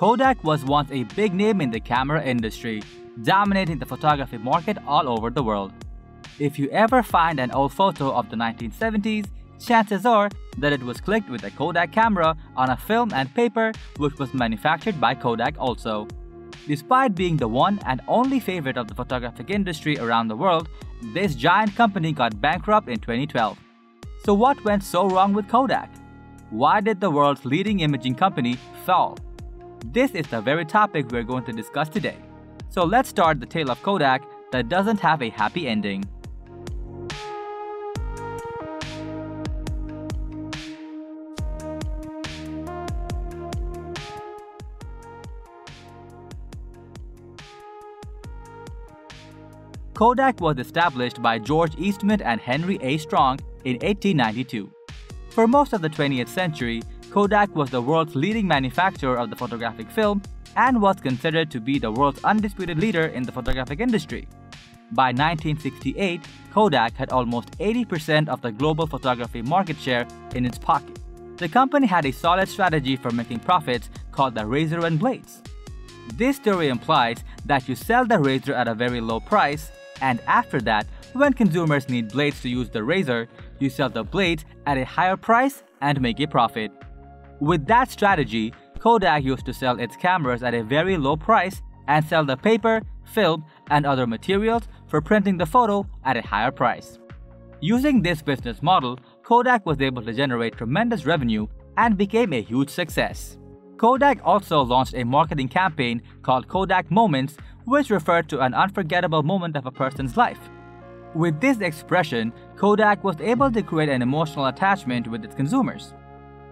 Kodak was once a big name in the camera industry, dominating the photography market all over the world. If you ever find an old photo of the 1970s, chances are that it was clicked with a Kodak camera on a film and paper which was manufactured by Kodak also. Despite being the one and only favorite of the photographic industry around the world, this giant company got bankrupt in 2012. So what went so wrong with Kodak? Why did the world's leading imaging company fall? This is the very topic we're going to discuss today. So let's start the tale of Kodak that doesn't have a happy ending. Kodak was established by George Eastman and Henry A. Strong in 1892. For most of the 20th century, Kodak was the world's leading manufacturer of the photographic film and was considered to be the world's undisputed leader in the photographic industry. By 1968, Kodak had almost 80% of the global photography market share in its pocket. The company had a solid strategy for making profits called the razor and blades. This theory implies that you sell the razor at a very low price, and after that, when consumers need blades to use the razor, you sell the blades at a higher price and make a profit. With that strategy, Kodak used to sell its cameras at a very low price and sell the paper, film, and other materials for printing the photo at a higher price. Using this business model, Kodak was able to generate tremendous revenue and became a huge success. Kodak also launched a marketing campaign called Kodak Moments, which referred to an unforgettable moment of a person's life. With this expression, Kodak was able to create an emotional attachment with its consumers.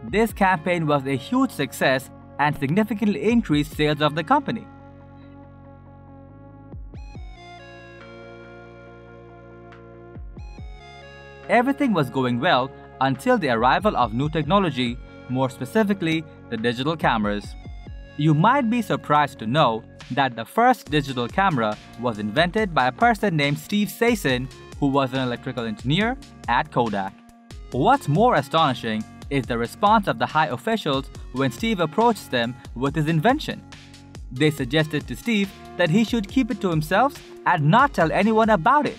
This campaign was a huge success and significantly increased sales of the company. Everything was going well until the arrival of new technology, more specifically, the digital cameras. You might be surprised to know that the first digital camera was invented by a person named Steve Sasson, who was an electrical engineer at Kodak. What's more astonishing is the response of the high officials when Steve approached them with his invention. They suggested to Steve that he should keep it to himself and not tell anyone about it.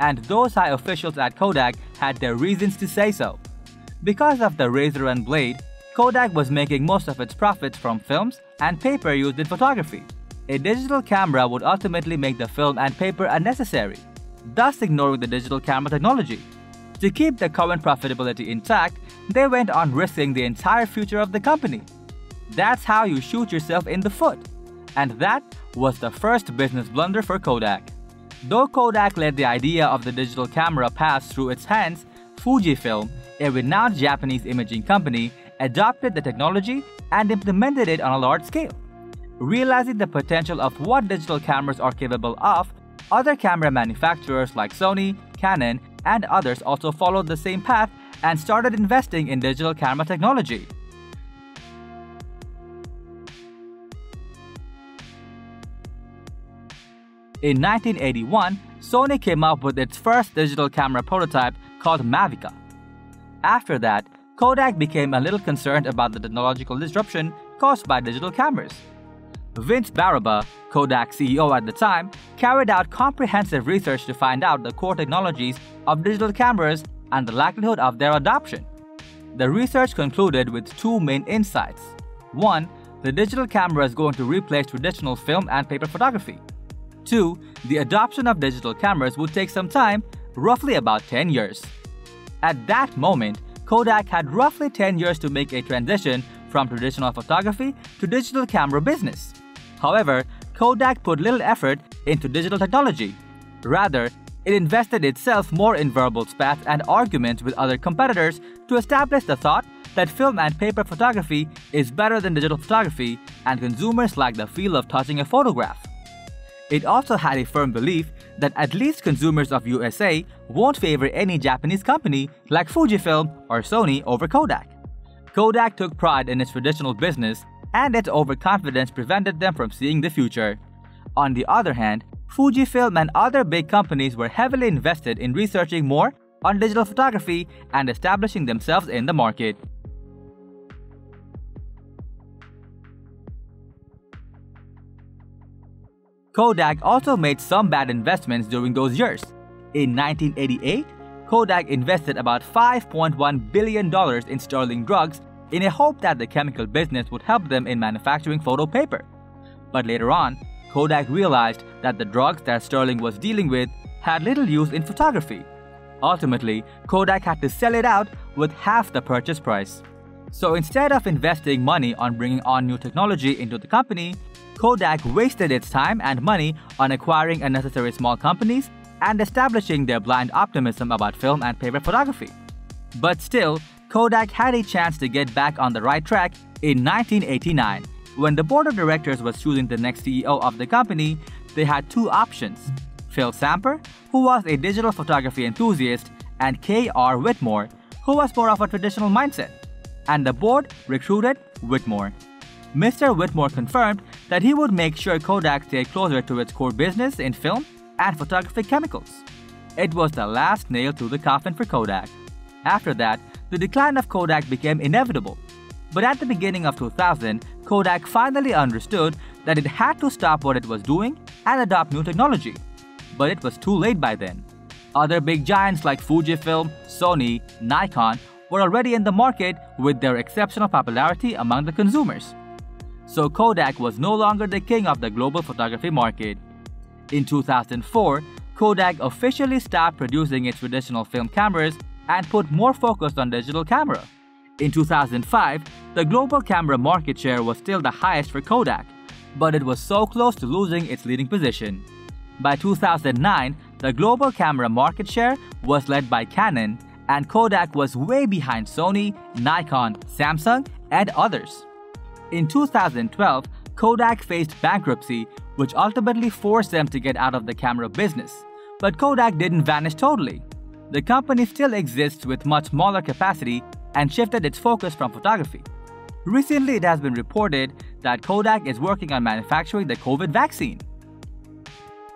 And those high officials at Kodak had their reasons to say so. Because of the razor and blade, Kodak was making most of its profits from films and paper used in photography. A digital camera would ultimately make the film and paper unnecessary, thus ignoring the digital camera technology. To keep the current profitability intact, they went on risking the entire future of the company. That's how you shoot yourself in the foot. And that was the first business blunder for Kodak. Though Kodak let the idea of the digital camera pass through its hands, Fujifilm, a renowned Japanese imaging company, adopted the technology and implemented it on a large scale. Realizing the potential of what digital cameras are capable of, other camera manufacturers like Sony, Canon, and others also followed the same path and started investing in digital camera technology. In 1981, Sony came up with its first digital camera prototype called Mavica. After that, Kodak became a little concerned about the technological disruption caused by digital cameras. Vince Barabba, Kodak CEO at the time, carried out comprehensive research to find out the core technologies of digital cameras and the likelihood of their adoption. The research concluded with two main insights. One, the digital camera is going to replace traditional film and paper photography. Two, the adoption of digital cameras would take some time, roughly about 10 years. At that moment, Kodak had roughly 10 years to make a transition from traditional photography to digital camera business. However, Kodak put little effort into digital technology. Rather, it invested itself more in verbal spats and arguments with other competitors to establish the thought that film and paper photography is better than digital photography and consumers like the feel of touching a photograph. It also had a firm belief that at least consumers of USA won't favor any Japanese company like Fujifilm or Sony over Kodak. Kodak took pride in its traditional business and its overconfidence prevented them from seeing the future. On the other hand, Fujifilm and other big companies were heavily invested in researching more on digital photography and establishing themselves in the market. Kodak also made some bad investments during those years. In 1988, Kodak invested about $5.1 billion in sterling drugs in a hope that the chemical business would help them in manufacturing photo paper. But later on, Kodak realized that the drugs that Sterling was dealing with had little use in photography. Ultimately, Kodak had to sell it out with half the purchase price. So instead of investing money on bringing on new technology into the company, Kodak wasted its time and money on acquiring unnecessary small companies and establishing their blind optimism about film and paper photography. But still, Kodak had a chance to get back on the right track in 1989. When the board of directors was choosing the next CEO of the company, they had two options Phil Samper, who was a digital photography enthusiast, and K.R. Whitmore, who was more of a traditional mindset. And the board recruited Whitmore. Mr. Whitmore confirmed that he would make sure Kodak stayed closer to its core business in film and photographic chemicals. It was the last nail to the coffin for Kodak. After that, the decline of Kodak became inevitable. But at the beginning of 2000, Kodak finally understood that it had to stop what it was doing and adopt new technology. But it was too late by then. Other big giants like Fujifilm, Sony, Nikon were already in the market with their exceptional popularity among the consumers. So Kodak was no longer the king of the global photography market. In 2004, Kodak officially stopped producing its traditional film cameras and put more focus on digital camera. In 2005, the global camera market share was still the highest for Kodak, but it was so close to losing its leading position. By 2009, the global camera market share was led by Canon, and Kodak was way behind Sony, Nikon, Samsung, and others. In 2012, Kodak faced bankruptcy, which ultimately forced them to get out of the camera business. But Kodak didn't vanish totally. The company still exists with much smaller capacity and shifted its focus from photography. Recently, it has been reported that Kodak is working on manufacturing the COVID vaccine.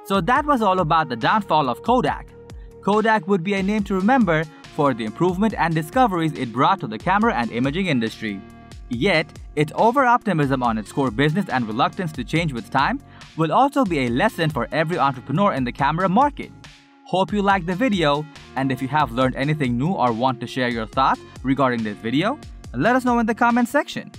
So that was all about the downfall of Kodak. Kodak would be a name to remember for the improvement and discoveries it brought to the camera and imaging industry. Yet, its over-optimism on its core business and reluctance to change with time will also be a lesson for every entrepreneur in the camera market. Hope you liked the video, and if you have learned anything new or want to share your thoughts regarding this video, let us know in the comment section.